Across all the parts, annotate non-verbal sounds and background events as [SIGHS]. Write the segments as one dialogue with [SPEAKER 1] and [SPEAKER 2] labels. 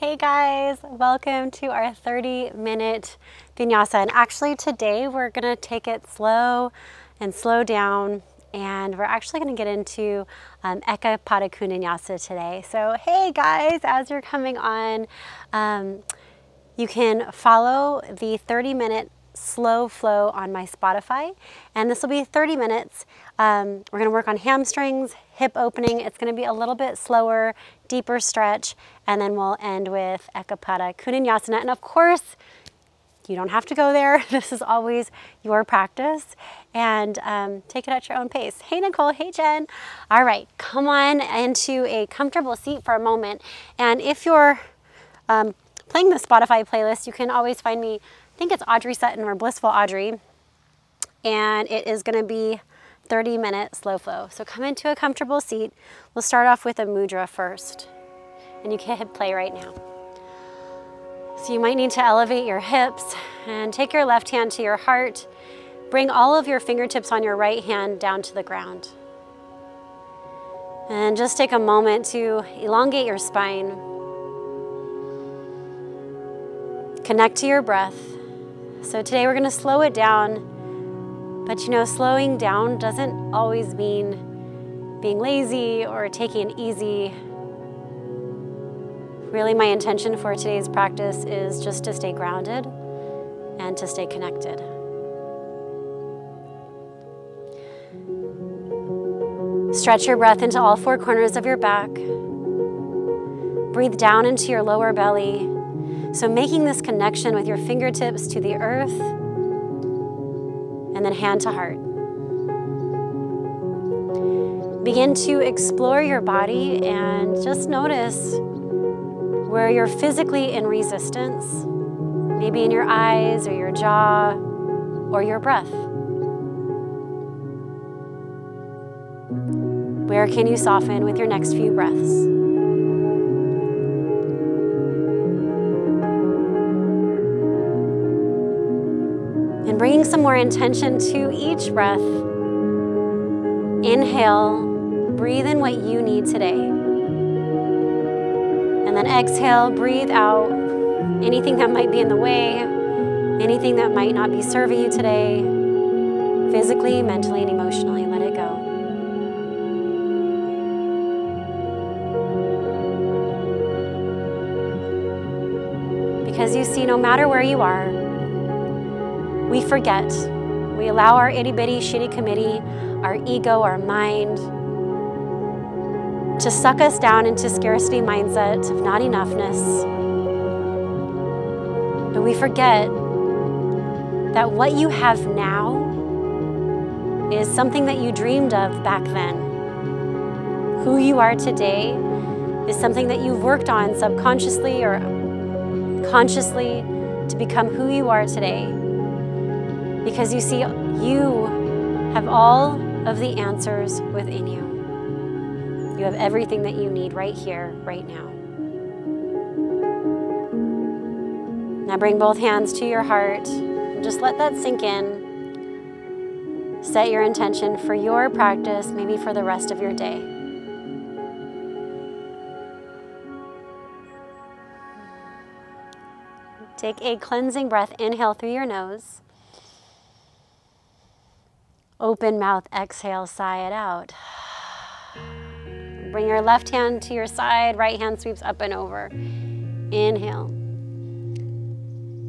[SPEAKER 1] Hey guys, welcome to our 30 minute vinyasa. And actually today we're gonna take it slow and slow down and we're actually gonna get into um, Eka Pada Vinyasa today. So hey guys, as you're coming on, um, you can follow the 30 minute slow flow on my Spotify. And this will be 30 minutes. Um, we're gonna work on hamstrings, hip opening. It's gonna be a little bit slower, deeper stretch, and then we'll end with Ekapada Koundinyasana. And of course, you don't have to go there. [LAUGHS] This is always your practice and um, take it at your own pace. Hey, Nicole. Hey, Jen. All right, come on into a comfortable seat for a moment. And if you're um, playing the Spotify playlist, you can always find me I think it's Audrey Sutton or Blissful Audrey. And it is gonna be 30 minute slow flow. So come into a comfortable seat. We'll start off with a mudra first. And you can hit play right now. So you might need to elevate your hips and take your left hand to your heart. Bring all of your fingertips on your right hand down to the ground. And just take a moment to elongate your spine. Connect to your breath. So today we're gonna slow it down, but you know, slowing down doesn't always mean being lazy or taking it easy. Really my intention for today's practice is just to stay grounded and to stay connected. Stretch your breath into all four corners of your back. Breathe down into your lower belly so making this connection with your fingertips to the earth and then hand to heart. Begin to explore your body and just notice where you're physically in resistance, maybe in your eyes or your jaw or your breath. Where can you soften with your next few breaths? Bringing some more intention to each breath. Inhale, breathe in what you need today. And then exhale, breathe out anything that might be in the way, anything that might not be serving you today, physically, mentally, and emotionally. Let it go. Because you see, no matter where you are, we forget. We allow our itty bitty shitty committee, our ego, our mind, to suck us down into scarcity mindset of not enoughness. But we forget that what you have now is something that you dreamed of back then. Who you are today is something that you've worked on subconsciously or consciously to become who you are today. Because you see, you have all of the answers within you. You have everything that you need right here, right now. Now bring both hands to your heart and just let that sink in. Set your intention for your practice, maybe for the rest of your day. Take a cleansing breath. Inhale through your nose. Open mouth, exhale, sigh it out. Bring your left hand to your side, right hand sweeps up and over. Inhale.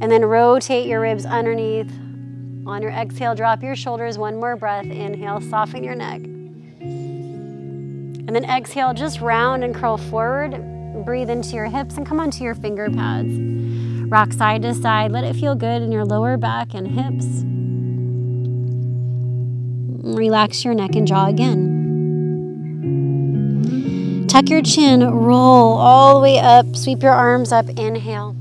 [SPEAKER 1] And then rotate your ribs underneath. On your exhale, drop your shoulders. One more breath. Inhale, soften your neck. And then exhale, just round and curl forward. Breathe into your hips and come onto your finger pads. Rock side to side. Let it feel good in your lower back and hips. Relax your neck and jaw again. Tuck your chin, roll all the way up, sweep your arms up, inhale.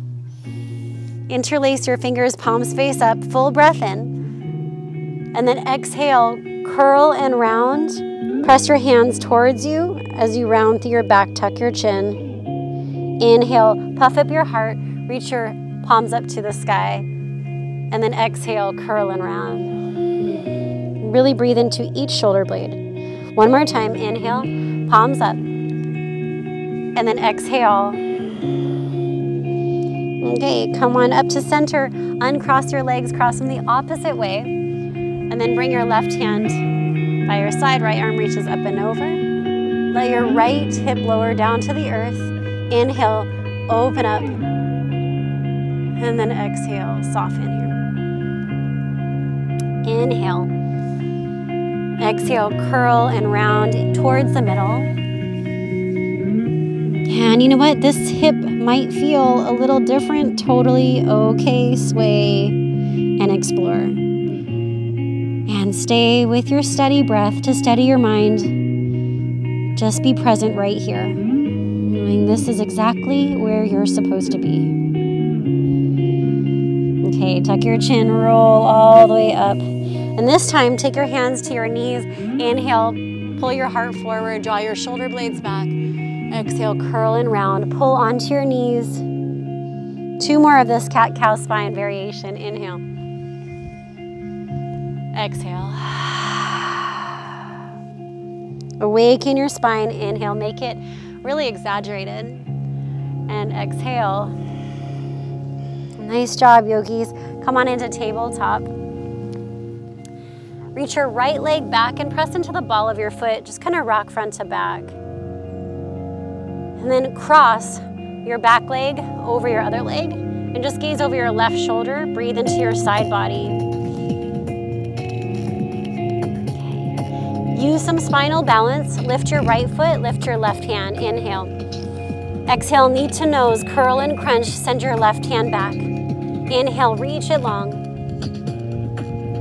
[SPEAKER 1] Interlace your fingers, palms face up, full breath in. And then exhale, curl and round. Press your hands towards you as you round through your back, tuck your chin. Inhale, puff up your heart, reach your palms up to the sky. And then exhale, curl and round. Really breathe into each shoulder blade. One more time, inhale, palms up. And then exhale, Okay, come on up to center. Uncross your legs, cross them the opposite way. And then bring your left hand by your side. Right arm reaches up and over. Let your right hip lower down to the earth. Inhale, open up. And then exhale, soften here. Inhale. Exhale, curl and round towards the middle. And you know what? This hip might feel a little different. Totally okay. Sway and explore. And stay with your steady breath to steady your mind. Just be present right here, knowing this is exactly where you're supposed to be. Okay, tuck your chin, roll all the way up. And this time, take your hands to your knees. Inhale, pull your heart forward, draw your shoulder blades back. Exhale, curl and round. Pull onto your knees. Two more of this cat cow spine variation. Inhale. Exhale. Awaken your spine. Inhale. Make it really exaggerated. And exhale. Nice job, yogis. Come on into tabletop. Reach your right leg back and press into the ball of your foot. Just kind of rock front to back. And then cross your back leg over your other leg and just gaze over your left shoulder. Breathe into your side body. Use some spinal balance. Lift your right foot, lift your left hand. Inhale. Exhale, knee to nose, curl and crunch. Send your left hand back. Inhale, reach it long.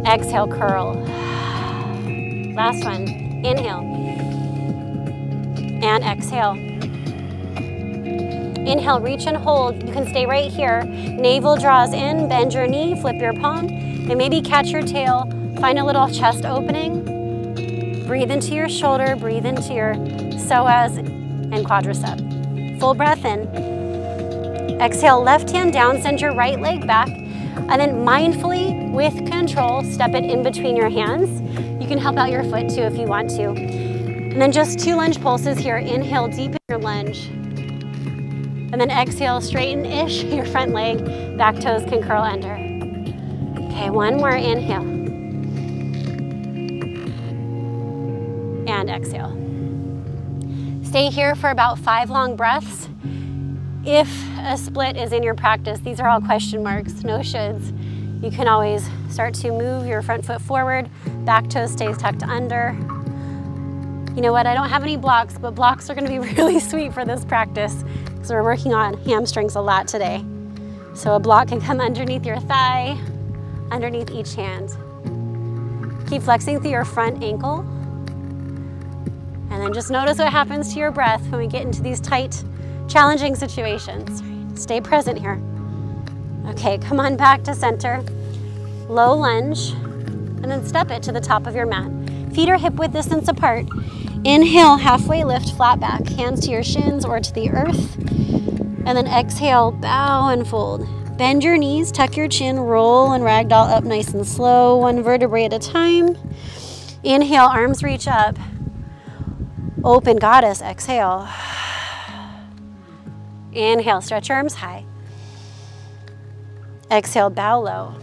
[SPEAKER 1] Exhale, curl. Last one. Inhale. And exhale. Inhale, reach and hold. You can stay right here. Navel draws in, bend your knee, flip your palm, and maybe catch your tail. Find a little chest opening. Breathe into your shoulder, breathe into your psoas and quadricep. Full breath in. Exhale, left hand down, send your right leg back, and then mindfully, with control, step it in between your hands. You can help out your foot too if you want to. And then just two lunge pulses here. Inhale, deepen your lunge. And then exhale, straighten-ish [LAUGHS] your front leg. Back toes can curl under. Okay, one more inhale. And exhale. Stay here for about five long breaths. If a split is in your practice, these are all question marks, no shoulds. You can always start to move your front foot forward, back toe stays tucked under. You know what, I don't have any blocks, but blocks are gonna be [LAUGHS] really sweet for this practice because we're working on hamstrings a lot today. So a block can come underneath your thigh, underneath each hand. Keep flexing through your front ankle. And then just notice what happens to your breath when we get into these tight, challenging situations. Stay present here. Okay, come on back to center. Low lunge, and then step it to the top of your mat. Feet are hip width distance apart. Inhale, halfway lift, flat back, hands to your shins or to the earth. And then exhale, bow and fold. Bend your knees, tuck your chin, roll and ragdoll up nice and slow, one vertebrae at a time. Inhale, arms reach up. Open goddess, exhale. Inhale, stretch arms high. Exhale, bow low.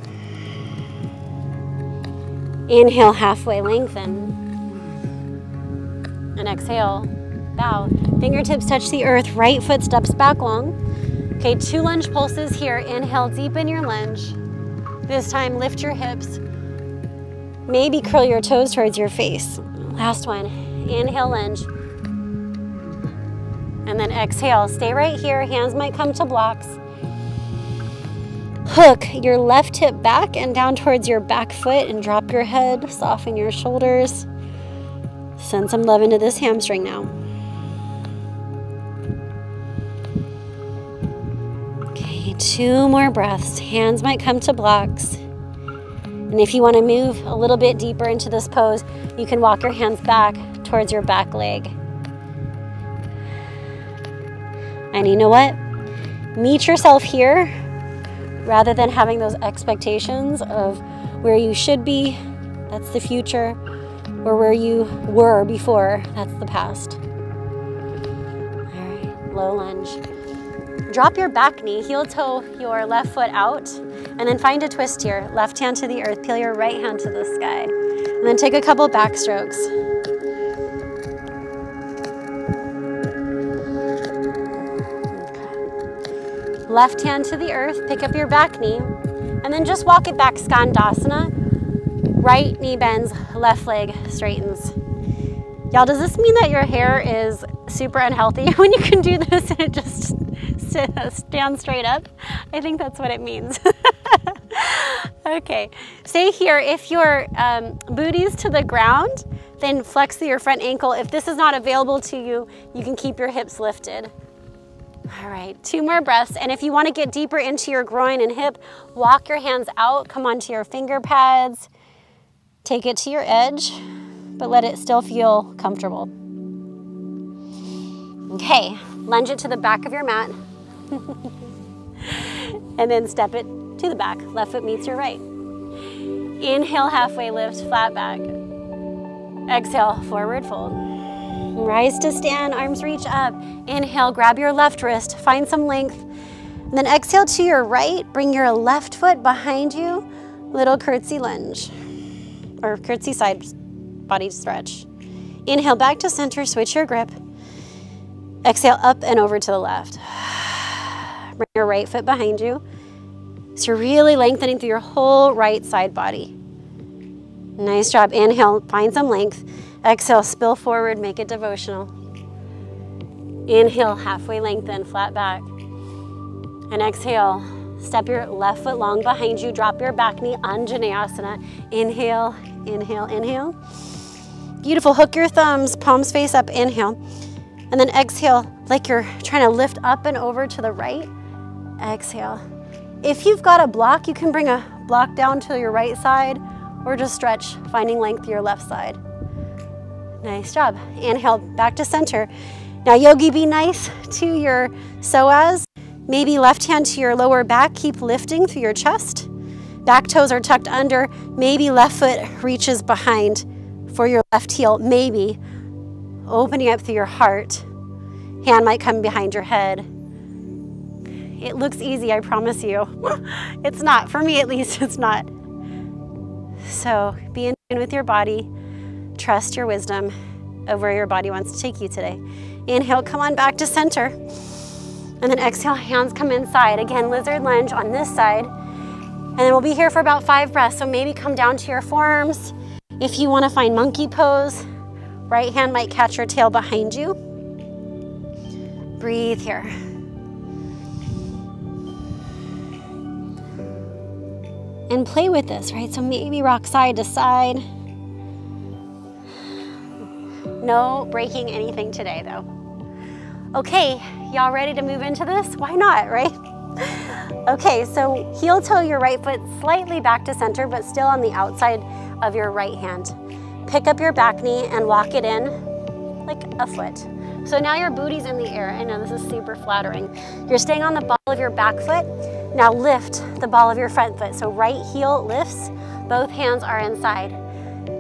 [SPEAKER 1] Inhale, halfway lengthen and exhale, bow. Fingertips touch the earth, right foot steps back long. Okay, two lunge pulses here. Inhale, deepen your lunge. This time, lift your hips. Maybe curl your toes towards your face. Last one. Inhale, lunge. And then exhale. Stay right here. Hands might come to blocks. Hook your left hip back and down towards your back foot and drop your head. Soften your shoulders. Send some love into this hamstring now. Okay, two more breaths. Hands might come to blocks. And if you want to move a little bit deeper into this pose, you can walk your hands back towards your back leg. And you know what? Meet yourself here rather than having those expectations of where you should be. That's the future or where you were before. That's the past. All right, low lunge. drop your back knee, heel toe your left foot out, and then find a twist here. Left hand to the earth, peel your right hand to the sky. And then take a couple back Left hand to the earth, pick up your back knee, and then just walk it back, Skandasana. Right knee bends, left leg straightens. Y'all, does this mean that your hair is super unhealthy [LAUGHS] when you can do this and it just stands straight up? I think that's what it means. [LAUGHS] okay, stay here. If your um, booty's to the ground, then flex your front ankle. If this is not available to you, you can keep your hips lifted. All right, two more breaths. And if you wanna get deeper into your groin and hip, walk your hands out, come onto your finger pads, take it to your edge, but let it still feel comfortable. Okay, lunge it to the back of your mat. [LAUGHS] and then step it to the back. Left foot meets your right. Inhale, halfway lift, flat back. Exhale, forward fold. Rise to stand, arms reach up. Inhale, grab your left wrist, find some length. And then exhale to your right, bring your left foot behind you, little curtsy lunge, or curtsy side body stretch. Inhale back to center, switch your grip. Exhale up and over to the left. [SIGHS] Bring your right foot behind you. So you're really lengthening through your whole right side body. Nice job. Inhale, find some length. Exhale, spill forward, make it devotional. Inhale, halfway lengthen, flat back. And exhale, step your left foot long behind you, drop your back knee, Anjaneyasana. Inhale, inhale, inhale. Beautiful, hook your thumbs, palms face up, inhale. And then exhale, like you're trying to lift up and over to the right. Exhale. If you've got a block, you can bring a block down to your right side or just stretch, finding length to your left side. Nice job. Inhale back to center. Now yogi, be nice to your psoas. Maybe left hand to your lower back. Keep lifting through your chest. Back toes are tucked under. Maybe left foot reaches behind for your left heel. Maybe opening up through your heart. Hand might come behind your head. It looks easy, I promise you. [LAUGHS] it's not. For me, at least, it's not. So be in tune with your body. Trust your wisdom of where your body wants to take you today. Inhale, come on back to center. And then exhale, hands come inside. Again, lizard lunge on this side. And then we'll be here for about five breaths. So maybe come down to your forearms. If you want to find monkey pose, right hand might catch your tail behind you. Breathe here. And play with this, right? So maybe rock side to side. No breaking anything today though. Okay, y'all ready to move into this? Why not, right? Okay, so heel toe your right foot slightly back to center, but still on the outside of your right hand. Pick up your back knee and walk it in like a foot. So now your booty's in the air. I know this is super flattering. You're staying on the ball of your back foot. Now lift the ball of your front foot. So right heel lifts, both hands are inside.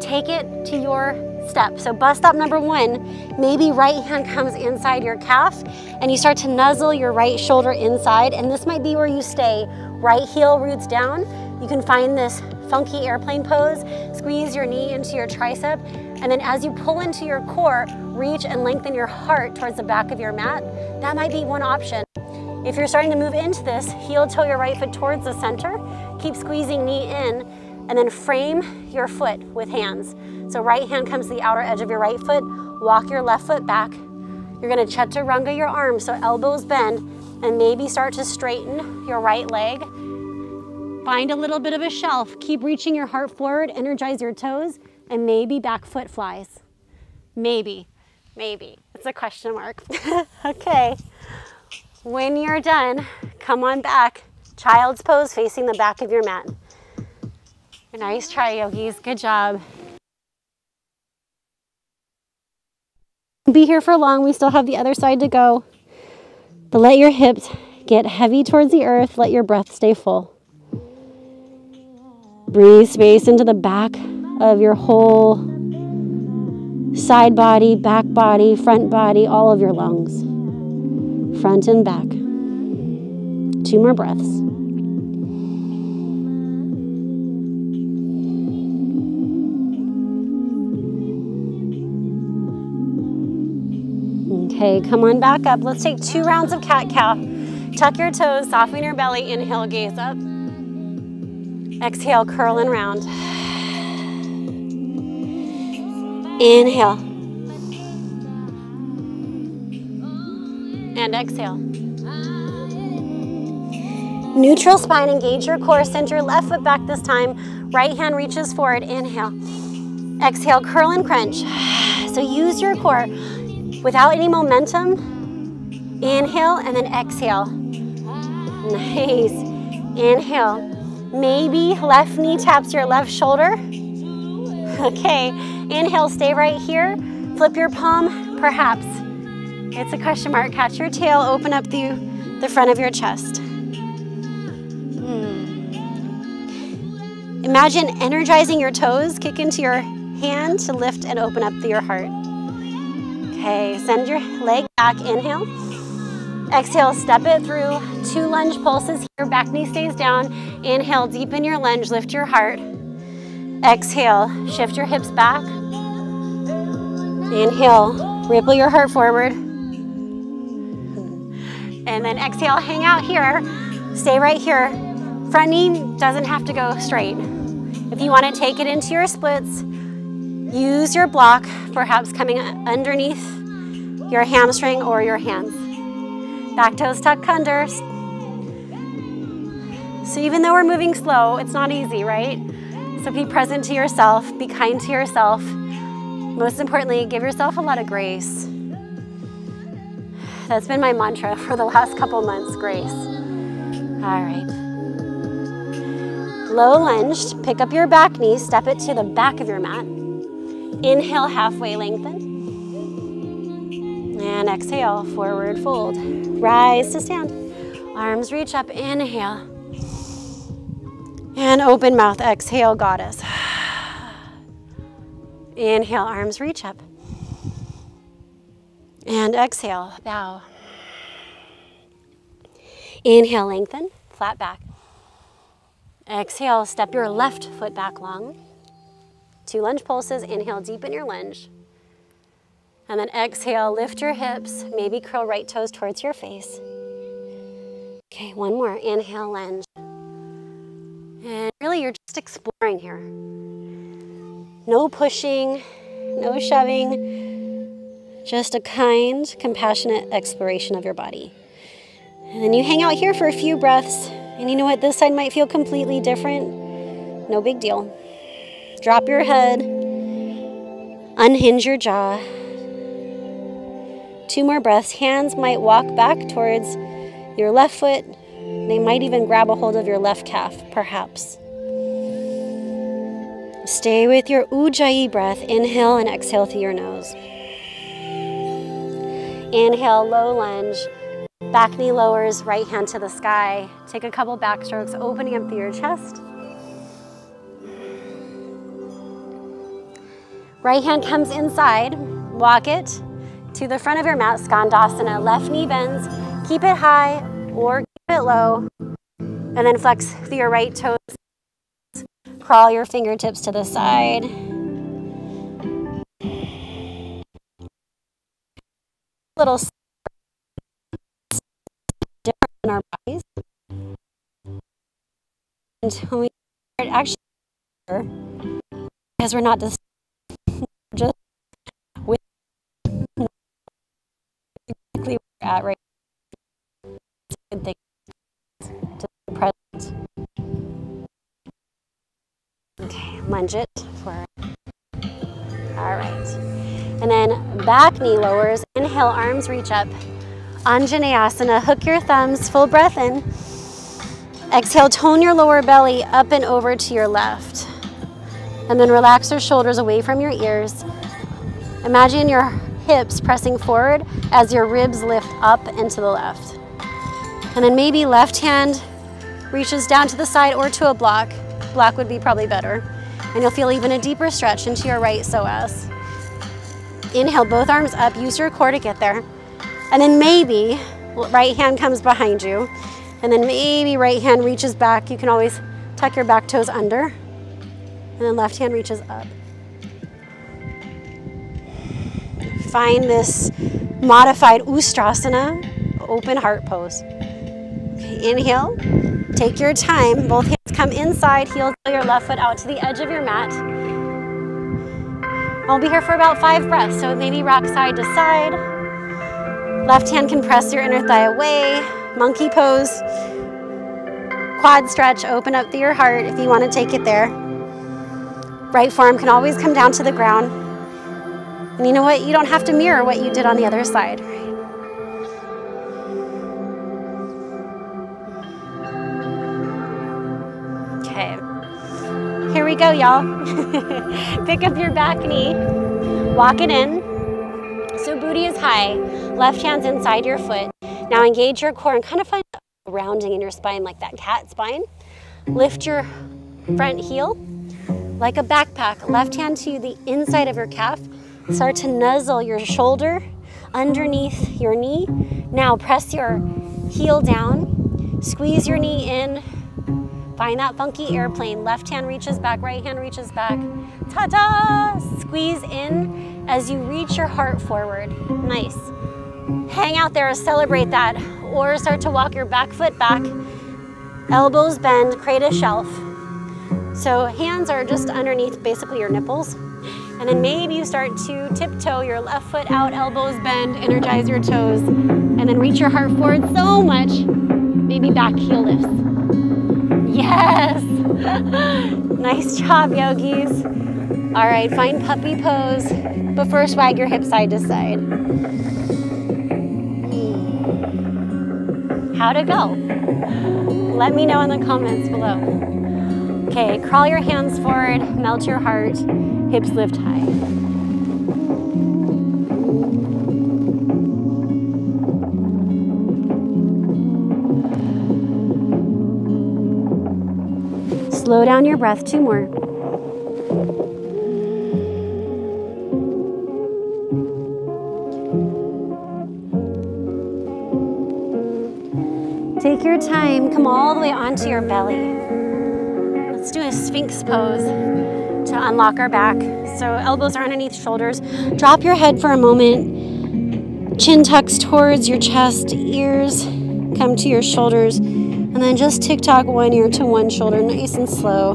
[SPEAKER 1] Take it to your step. So bus stop number one, maybe right hand comes inside your calf and you start to nuzzle your right shoulder inside and this might be where you stay. Right heel roots down. You can find this funky airplane pose. Squeeze your knee into your tricep and then as you pull into your core, reach and lengthen your heart towards the back of your mat. That might be one option. If you're starting to move into this, heel toe your right foot towards the center. Keep squeezing knee in and then frame your foot with hands. So right hand comes to the outer edge of your right foot, walk your left foot back. You're gonna chaturanga your arms, so elbows bend, and maybe start to straighten your right leg. Find a little bit of a shelf. Keep reaching your heart forward, energize your toes, and maybe back foot flies. Maybe, maybe. It's a question mark. [LAUGHS] okay. When you're done, come on back. Child's pose facing the back of your mat. Nice try, yogis. Good job. Be here for long. We still have the other side to go. But let your hips get heavy towards the earth. Let your breath stay full. Breathe space into the back of your whole side body, back body, front body, all of your lungs, front and back. Two more breaths. Okay, come on back up. Let's take two rounds of cat-cow. Tuck your toes, soften your belly. Inhale, gaze up. Exhale, curl and round. Inhale. And exhale. Neutral spine, engage your core. Send your left foot back this time. Right hand reaches forward. Inhale. Exhale, curl and crunch. So use your core without any momentum. Inhale and then exhale. Nice. Inhale. Maybe left knee taps your left shoulder. Okay. Inhale, stay right here. Flip your palm, perhaps. It's a question mark. Catch your tail, open up the, the front of your chest. Hmm. Imagine energizing your toes, kick into your hand to lift and open up your heart. Okay, send your leg back, inhale. Exhale, step it through. Two lunge pulses here, back knee stays down. Inhale, deepen your lunge, lift your heart. Exhale, shift your hips back. Inhale, ripple your heart forward. And then exhale, hang out here. Stay right here. Front knee doesn't have to go straight. If you want to take it into your splits, use your block, perhaps coming underneath your hamstring or your hands. Back toes tucked under. So even though we're moving slow, it's not easy, right? So be present to yourself, be kind to yourself. Most importantly, give yourself a lot of grace. That's been my mantra [LAUGHS] for the last couple months, grace. All right. Low lunged, pick up your back knee, step it to the back of your mat. Inhale, halfway lengthen. And exhale, forward fold. Rise to stand. Arms reach up, inhale. And open mouth, exhale, goddess. Inhale, arms reach up. And exhale, bow. Inhale, lengthen, flat back. Exhale, step your left foot back long. Two lunge pulses, inhale, deepen your lunge. And then exhale, lift your hips, maybe curl right toes towards your face. Okay, one more, inhale, lunge. And really you're just exploring here. No pushing, no shoving, just a kind, compassionate exploration of your body. And then you hang out here for a few breaths, and you know what? This side might feel completely different. No big deal. Drop your head, unhinge your jaw. Two more breaths. Hands might walk back towards your left foot. They might even grab a hold of your left calf, perhaps. Stay with your Ujjayi breath. Inhale and exhale through your nose. Inhale, low lunge. Back knee lowers, right hand to the sky. Take a couple back strokes, opening up through your chest. Right hand comes inside, walk it to the front of your mat, Skandasana. Left knee bends, keep it high or keep it low. And then flex your right toes. Crawl your fingertips to the side. Little different in our bodies. And when we actually, because we're not at right good thing to be present. Okay, lunge it for all right. And then back knee lowers, inhale, arms reach up. Anjaneyasana, hook your thumbs, full breath in. Exhale, tone your lower belly up and over to your left. And then relax your shoulders away from your ears. Imagine your hips pressing forward as your ribs lift up and to the left. And then maybe left hand reaches down to the side or to a block. Block would be probably better. And you'll feel even a deeper stretch into your right psoas. Inhale, both arms up, use your core to get there. And then maybe right hand comes behind you. And then maybe right hand reaches back. You can always tuck your back toes under. And then left hand reaches up. Find this modified Ustrasana, open heart pose. Inhale, take your time. Both hands come inside, heel your left foot out to the edge of your mat. I'll be here for about five breaths, so maybe rock side to side. Left hand can press your inner thigh away, monkey pose. Quad stretch, open up through your heart if you want to take it there. Right forearm can always come down to the ground. And you know what? You don't have to mirror what you did on the other side. Okay. Here we go, y'all. [LAUGHS] Pick up your back knee, walk it in. So booty is high, left hand's inside your foot. Now engage your core and kind of find rounding in your spine like that cat spine. Lift your front heel like a backpack, left hand to the inside of your calf. Start to nuzzle your shoulder underneath your knee. Now press your heel down, squeeze your knee in. Find that funky airplane. Left hand reaches back, right hand reaches back. Ta-da! Squeeze in as you reach your heart forward. Nice. Hang out there, celebrate that. Or start to walk your back foot back. Elbows bend, create a shelf. So hands are just underneath basically your nipples. And then maybe you start to tiptoe your left foot out, elbows bend, energize your toes, and then reach your heart forward so much. Maybe back heel lifts. Yes! [LAUGHS] nice job, yogis. All right, find puppy pose, but first wag your hip side to side. Hmm. How'd it go? Let me know in the comments below. Okay, crawl your hands forward, melt your heart, hips lift high. Slow down your breath, two more. Take your time, come all the way onto your belly. Let's do a Sphinx pose to unlock our back. So elbows are underneath shoulders. Drop your head for a moment. Chin tucks towards your chest, ears come to your shoulders. And then just tick-tock one ear to one shoulder, nice and slow.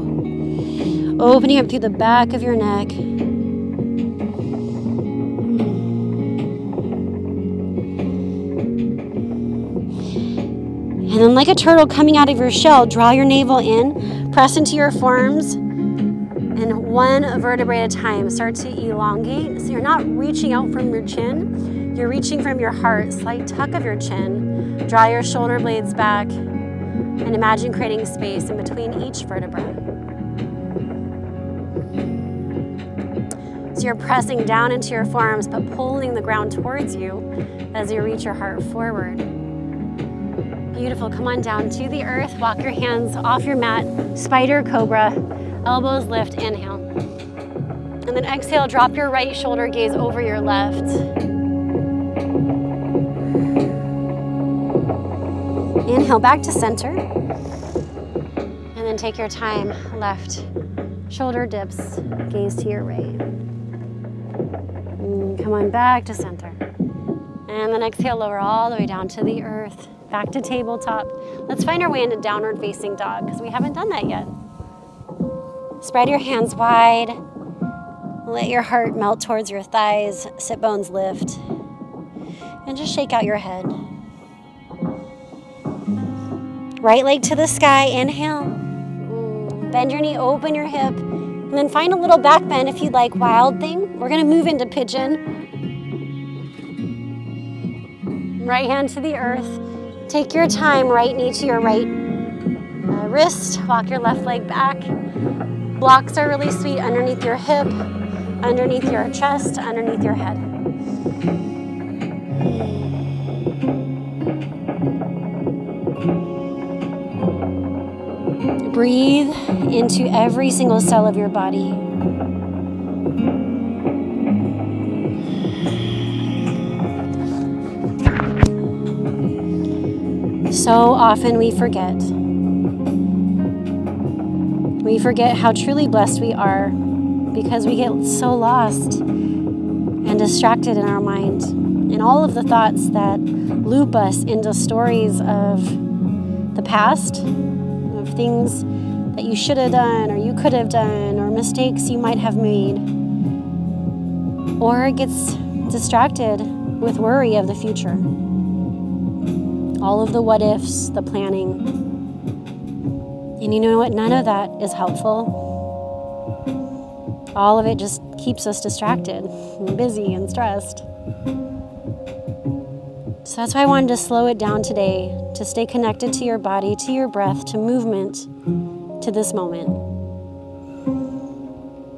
[SPEAKER 1] Opening up through the back of your neck. And then like a turtle coming out of your shell, draw your navel in, press into your forearms, and one vertebrae at a time, start to elongate. So you're not reaching out from your chin, you're reaching from your heart. Slight tuck of your chin. Draw your shoulder blades back, and imagine creating space in between each vertebra. So you're pressing down into your forearms, but pulling the ground towards you as you reach your heart forward. Beautiful. Come on down to the earth. Walk your hands off your mat. Spider cobra. Elbows lift. Inhale. And then exhale. Drop your right shoulder gaze over your left. Inhale back to center. And then take your time. Left shoulder dips. Gaze to your right. And come on back to center. And then exhale, lower all the way down to the earth back to tabletop. Let's find our way into downward facing dog because we haven't done that yet. Spread your hands wide. Let your heart melt towards your thighs, sit bones lift. And just shake out your head. Right leg to the sky, inhale. Bend your knee, open your hip, and then find a little back bend if you'd like, wild thing. We're gonna move into pigeon. Right hand to the earth. Take your time, right knee to your right uh, wrist. Walk your left leg back. Blocks are really sweet underneath your hip, underneath your chest, underneath your head. Breathe into every single cell of your body. So often we forget. We forget how truly blessed we are because we get so lost and distracted in our mind and all of the thoughts that loop us into stories of the past, of things that you should have done or you could have done or mistakes you might have made. Or it gets distracted with worry of the future. All of the what ifs, the planning. And you know what? None of that is helpful. All of it just keeps us distracted and busy and stressed. So that's why I wanted to slow it down today to stay connected to your body, to your breath, to movement, to this moment.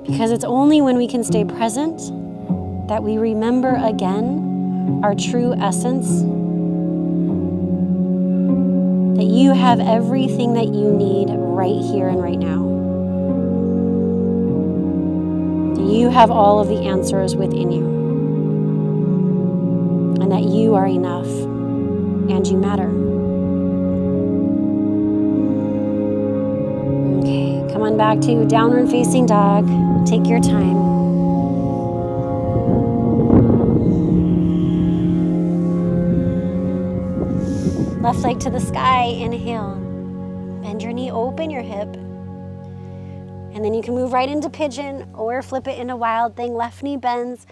[SPEAKER 1] Because it's only when we can stay present that we remember again our true essence. That you have everything that you need right here and right now. You have all of the answers within you. And that you are enough and you matter. Okay, come on back to downward facing dog. Take your time. Left leg to the sky, inhale. Bend your knee, open your hip. And then you can move right into pigeon or flip it into wild thing. Left knee bends,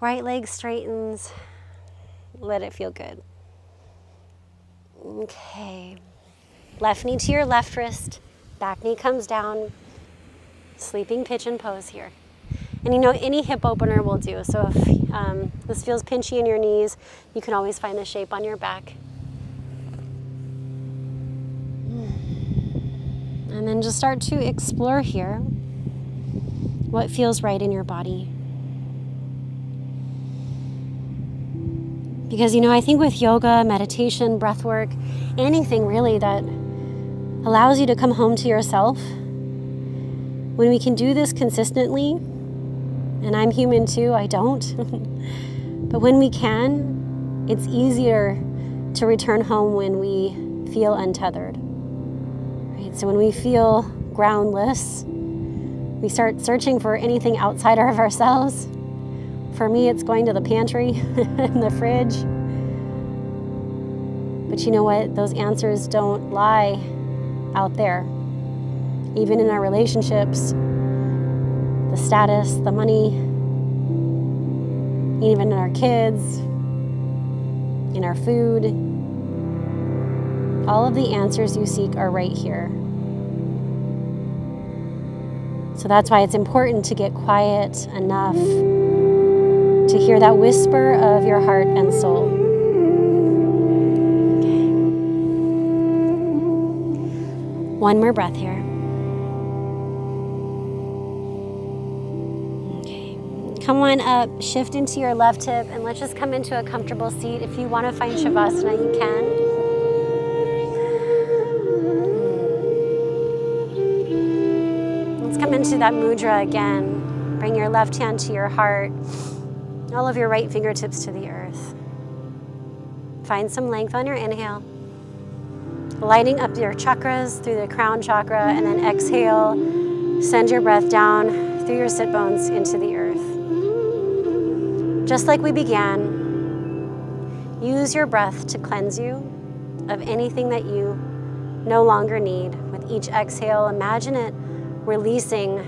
[SPEAKER 1] right leg straightens. Let it feel good. Okay. Left knee to your left wrist, back knee comes down. Sleeping pigeon pose here. And you know, any hip opener will do. So if um, this feels pinchy in your knees, you can always find the shape on your back. And then just start to explore here what feels right in your body. Because, you know, I think with yoga, meditation, breath work, anything really that allows you to come home to yourself, when we can do this consistently, and I'm human too, I don't, [LAUGHS] but when we can, it's easier to return home when we feel untethered. So when we feel groundless, we start searching for anything outside of [LAUGHS] ourselves. For me, it's going to the pantry [LAUGHS] and the fridge. But you know what? Those answers don't lie out there. Even in our relationships, the status, the money, even in our kids, in our food, all of the answers you seek are right here. So that's why it's important to get quiet enough to hear that whisper of your heart and soul. Okay. One more breath here. Okay. Come on up, shift into your left hip, and let's just come into a comfortable seat. If you want to find Shavasana, you can. That mudra again. Bring your left hand to your heart, all of your right fingertips to the earth. Find some length on your inhale. Lighting up your chakras through the crown chakra, and then exhale. Send your breath down through your sit bones into the earth. Just like we began, use your breath to cleanse you of anything that you no longer need. With each exhale, imagine it releasing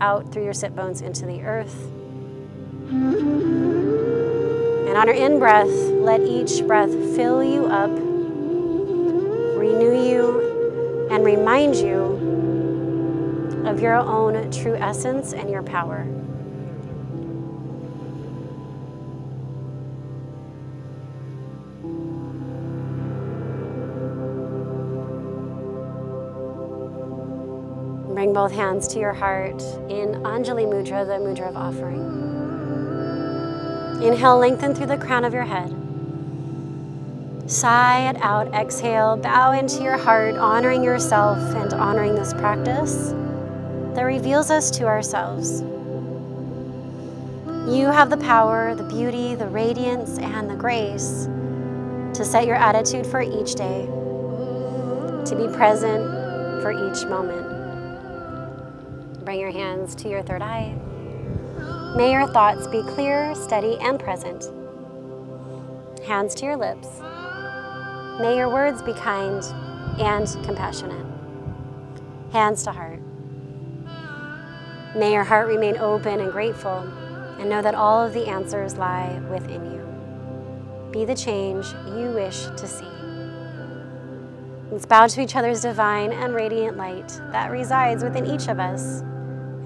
[SPEAKER 1] out through your sit bones into the earth. And on our in breath, let each breath fill you up, renew you, and remind you of your own true essence and your power. Both hands to your heart in Anjali Mudra, the mudra of offering. Inhale, lengthen through the crown of your head. Sigh it out, exhale, bow into your heart, honoring yourself and honoring this practice that reveals us to ourselves. You have the power, the beauty, the radiance, and the grace to set your attitude for each day to be present for each moment. Bring your hands to your third eye. May your thoughts be clear, steady, and present. Hands to your lips. May your words be kind and compassionate. Hands to heart. May your heart remain open and grateful and know that all of the answers lie within you. Be the change you wish to see. Let's bow to each other's divine and radiant light that resides within each of us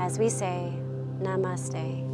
[SPEAKER 1] as we say, Namaste.